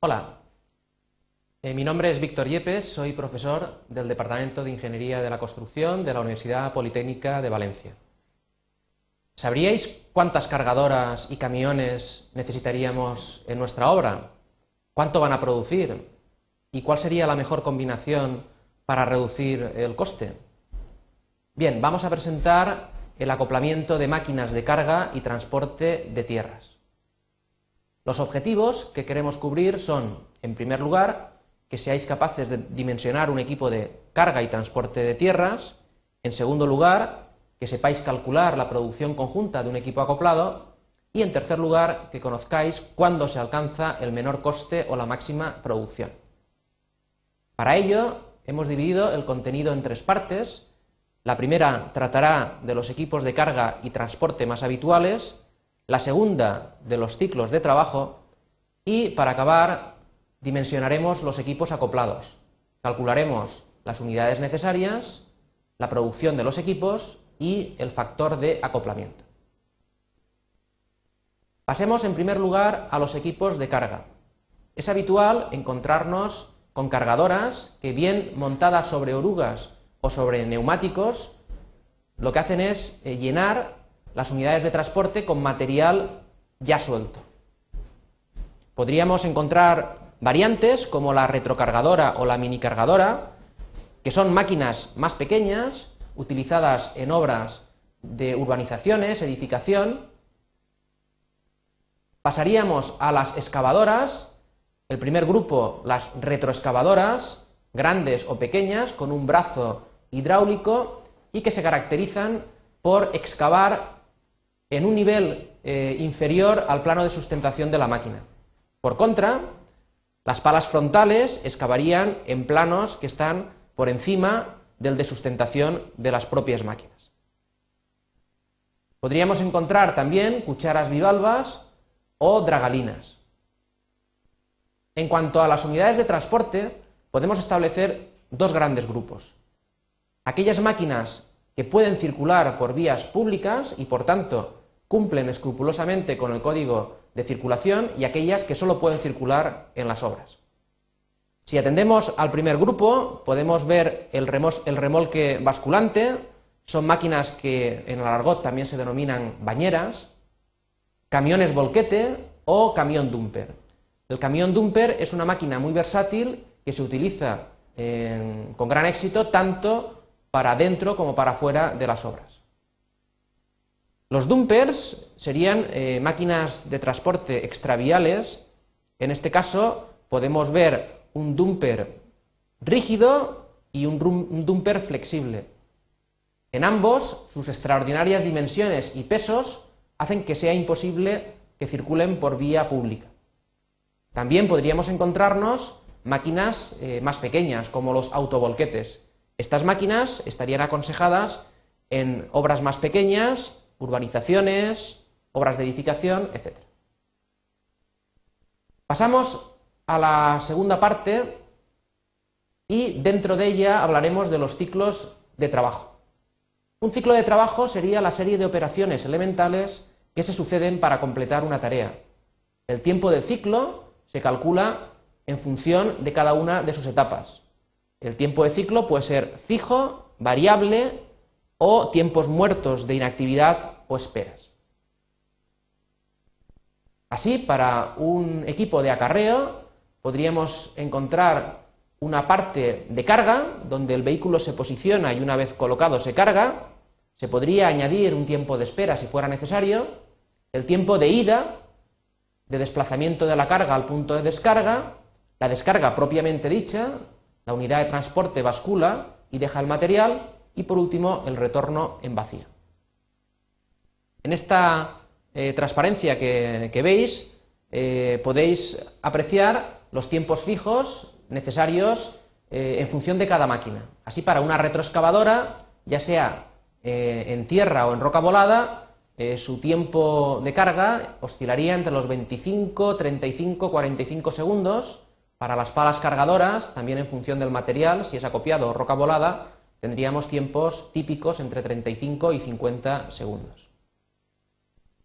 Hola, eh, mi nombre es Víctor Yepes, soy profesor del Departamento de Ingeniería de la Construcción de la Universidad Politécnica de Valencia. ¿Sabríais cuántas cargadoras y camiones necesitaríamos en nuestra obra? ¿Cuánto van a producir? ¿Y cuál sería la mejor combinación para reducir el coste? Bien, vamos a presentar el acoplamiento de máquinas de carga y transporte de tierras. Los objetivos que queremos cubrir son, en primer lugar, que seáis capaces de dimensionar un equipo de carga y transporte de tierras, en segundo lugar, que sepáis calcular la producción conjunta de un equipo acoplado, y en tercer lugar, que conozcáis cuándo se alcanza el menor coste o la máxima producción. Para ello, hemos dividido el contenido en tres partes. La primera tratará de los equipos de carga y transporte más habituales, la segunda de los ciclos de trabajo y, para acabar, dimensionaremos los equipos acoplados. Calcularemos las unidades necesarias, la producción de los equipos y el factor de acoplamiento. Pasemos en primer lugar a los equipos de carga. Es habitual encontrarnos con cargadoras que bien montadas sobre orugas o sobre neumáticos, lo que hacen es eh, llenar las unidades de transporte con material ya suelto. Podríamos encontrar variantes como la retrocargadora o la minicargadora, que son máquinas más pequeñas, utilizadas en obras de urbanizaciones, edificación. Pasaríamos a las excavadoras, el primer grupo, las retroexcavadoras, grandes o pequeñas, con un brazo hidráulico y que se caracterizan por excavar en un nivel eh, inferior al plano de sustentación de la máquina. Por contra, las palas frontales excavarían en planos que están por encima del de sustentación de las propias máquinas. Podríamos encontrar también cucharas bivalvas o dragalinas. En cuanto a las unidades de transporte, podemos establecer dos grandes grupos. Aquellas máquinas que pueden circular por vías públicas y por tanto cumplen escrupulosamente con el código de circulación y aquellas que solo pueden circular en las obras. Si atendemos al primer grupo, podemos ver el, remolque basculante, son máquinas que en el argot también se denominan bañeras, camiones volquete o camión dumper. El camión dumper es una máquina muy versátil que se utiliza con gran éxito tanto para dentro como para fuera de las obras. Los dumpers serían eh, máquinas de transporte extraviales. En este caso podemos ver un dumper rígido y un, dumper flexible. En ambos, sus extraordinarias dimensiones y pesos hacen que sea imposible que circulen por vía pública. También podríamos encontrarnos máquinas eh, más pequeñas, como los autovolquetes. Estas máquinas estarían aconsejadas en obras más pequeñas urbanizaciones, obras de edificación, etc. Pasamos a la segunda parte y dentro de ella hablaremos de los ciclos de trabajo. Un ciclo de trabajo sería la serie de operaciones elementales que se suceden para completar una tarea. El tiempo del ciclo se calcula en función de cada una de sus etapas. El tiempo de ciclo puede ser fijo, variable o tiempos muertos de inactividad o esperas. Así, para un equipo de acarreo, podríamos encontrar una parte de carga, donde el vehículo se posiciona y una vez colocado se carga, se podría añadir un tiempo de espera si fuera necesario, el tiempo de ida, de desplazamiento de la carga al punto de descarga, la descarga propiamente dicha, la unidad de transporte bascula y deja el material, y por último el retorno en vacío. En esta eh, transparencia que, veis eh, podéis apreciar los tiempos fijos necesarios eh, en función de cada máquina. Así para una retroexcavadora, ya sea en tierra o en roca volada, su tiempo de carga oscilaría entre los 25, 35, 45 segundos. Para las palas cargadoras, también en función del material, si es acopiado o roca volada, tendríamos tiempos típicos entre 35 y 50 segundos.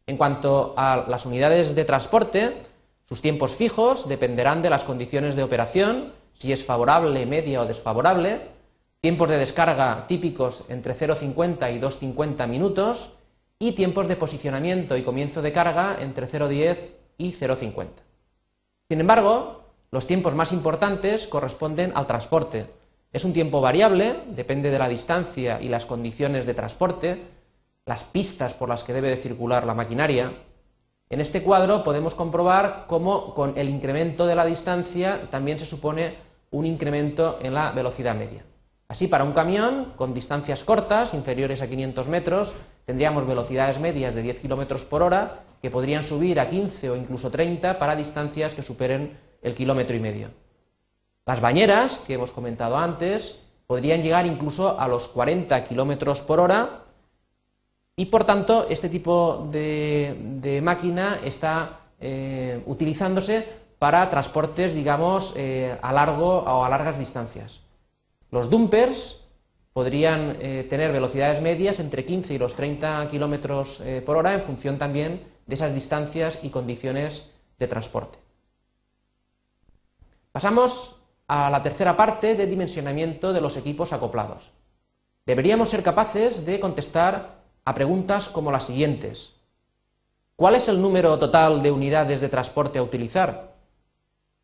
En cuanto a las unidades de transporte, Sus tiempos fijos dependerán de las condiciones de operación, si es favorable, media o desfavorable, tiempos de descarga típicos entre 0,50 y 2,50 minutos y tiempos de posicionamiento y comienzo de carga entre 0,10 y 0,50. Sin embargo, los tiempos más importantes corresponden al transporte. Es un tiempo variable, depende de la distancia y las condiciones de transporte, las pistas por las que debe de circular la maquinaria. En este cuadro podemos comprobar cómo con el incremento de la distancia también se supone un incremento en la velocidad media. Así, para un camión con distancias cortas, inferiores a 500 metros, tendríamos velocidades medias de 10 km por hora que podrían subir a 15 o incluso 30 para distancias que superen el kilómetro y medio. Las bañeras, que hemos comentado antes, podrían llegar incluso a los 40 km por hora y, por tanto, este tipo de, máquina está eh, utilizándose para transportes, digamos, eh, a largo o a largas distancias. Los dumpers podrían eh, tener velocidades medias entre 15 y los 30 kilómetros por hora en función también de esas distancias y condiciones de transporte. Pasamos a la tercera parte de dimensionamiento de los equipos acoplados. Deberíamos ser capaces de contestar a preguntas como las siguientes. ¿Cuál es el número total de unidades de transporte a utilizar?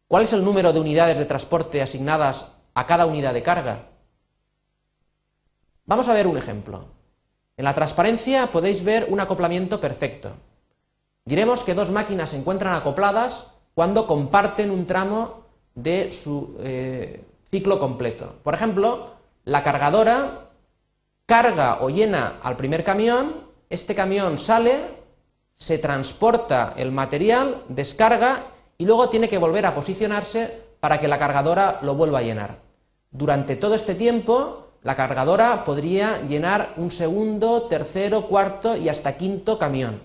¿Cuál es el número de unidades de transporte asignadas a cada unidad de carga. Vamos a ver un ejemplo. En la transparencia podéis ver un acoplamiento perfecto. Diremos que dos máquinas se encuentran acopladas cuando comparten un tramo de su eh, ciclo completo. Por ejemplo, la cargadora carga o llena al primer camión, este camión sale, se transporta el material, descarga y luego tiene que volver a posicionarse para que la cargadora lo vuelva a llenar. Durante todo este tiempo, la cargadora podría llenar un segundo, tercero, cuarto y hasta quinto camión.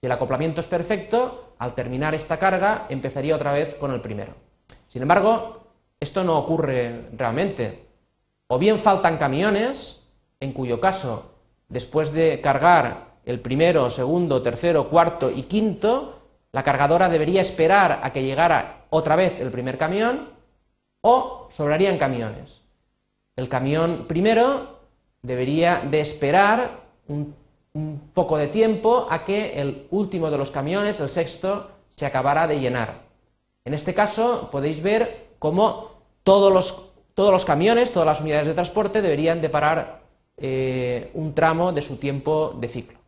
Si el acoplamiento es perfecto, al terminar esta carga empezaría otra vez con el primero. Sin embargo, esto no ocurre realmente. O bien faltan camiones, en cuyo caso, después de cargar el primero, segundo, tercero, cuarto y quinto, la cargadora debería esperar a que llegara otra vez el primer camión o sobrarían camiones. El camión primero debería de esperar un, poco de tiempo a que el último de los camiones, el sexto, se acabara de llenar. En este caso podéis ver cómo todos los, camiones, todas las unidades de transporte deberían de parar eh, un tramo de su tiempo de ciclo.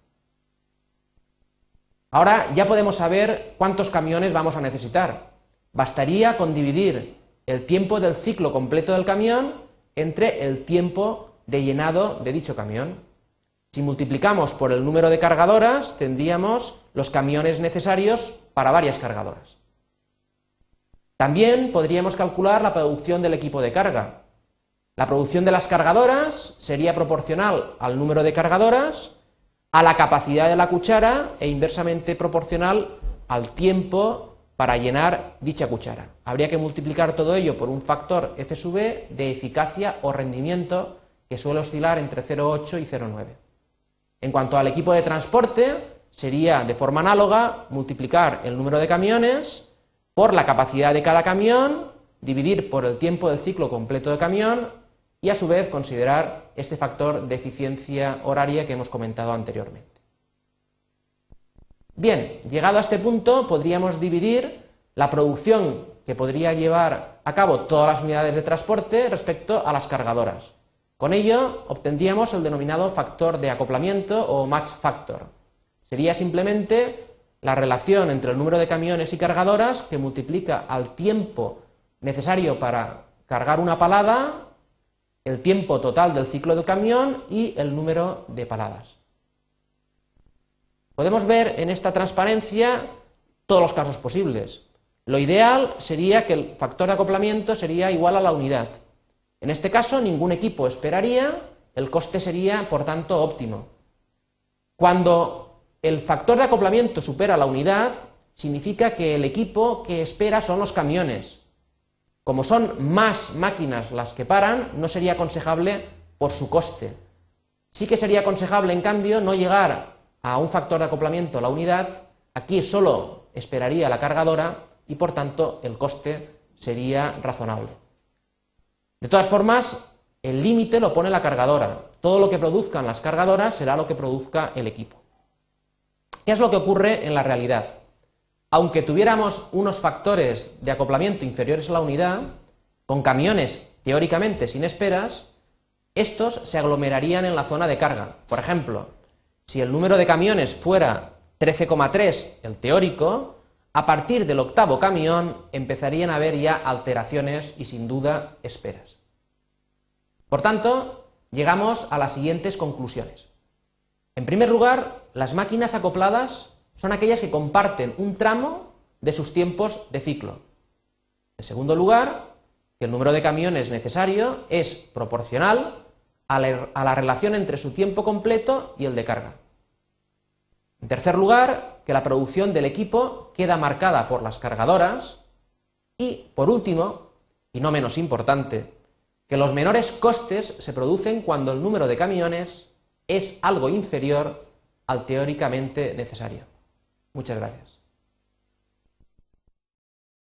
Ahora ya podemos saber cuántos camiones vamos a necesitar. Bastaría con dividir el tiempo del ciclo completo del camión entre el tiempo de llenado de dicho camión. Si multiplicamos por el número de cargadoras, tendríamos los camiones necesarios para varias cargadoras. También podríamos calcular la producción del equipo de carga. La producción de las cargadoras sería proporcional al número de cargadoras a la capacidad de la cuchara e inversamente proporcional al tiempo para llenar dicha cuchara. Habría que multiplicar todo ello por un factor F sub e de eficacia o rendimiento que suele oscilar entre 0,8 y 0,9. En cuanto al equipo de transporte, sería de forma análoga multiplicar el número de camiones por la capacidad de cada camión, dividir por el tiempo del ciclo completo de camión y a su vez considerar este factor de eficiencia horaria que hemos comentado anteriormente. Bien, llegado a este punto podríamos dividir la producción que podría llevar a cabo todas las unidades de transporte respecto a las cargadoras. Con ello obtendríamos el denominado factor de acoplamiento o match factor. Sería simplemente la relación entre el número de camiones y cargadoras que multiplica al tiempo necesario para cargar una palada el tiempo total del ciclo del camión y el número de paladas. Podemos ver en esta transparencia todos los casos posibles. Lo ideal sería que el factor de acoplamiento sería igual a la unidad. En este caso, ningún equipo esperaría, el coste sería, por tanto, óptimo. Cuando el factor de acoplamiento supera la unidad, significa que el equipo que espera son los camiones, como son más máquinas las que paran, no sería aconsejable por su coste. Sí que sería aconsejable, en cambio, no llegar a un factor de acoplamiento la unidad. Aquí solo esperaría la cargadora y por tanto el coste sería razonable. De todas formas, el límite lo pone la cargadora. Todo lo que produzcan las cargadoras será lo que produzca el equipo. ¿Qué es lo que ocurre en la realidad? Aunque tuviéramos unos factores de acoplamiento inferiores a la unidad, con camiones teóricamente sin esperas, estos se aglomerarían en la zona de carga. Por ejemplo, si el número de camiones fuera 13,3 el teórico, a partir del octavo camión empezarían a haber ya alteraciones y sin duda esperas. Por tanto, llegamos a las siguientes conclusiones. En primer lugar, las máquinas acopladas son aquellas que comparten un tramo de sus tiempos de ciclo. En segundo lugar, que el número de camiones necesario es proporcional a la, relación entre su tiempo completo y el de carga. En tercer lugar, que la producción del equipo queda marcada por las cargadoras. Y, por último, y no menos importante, que los menores costes se producen cuando el número de camiones es algo inferior al teóricamente necesario. Muchas gracias.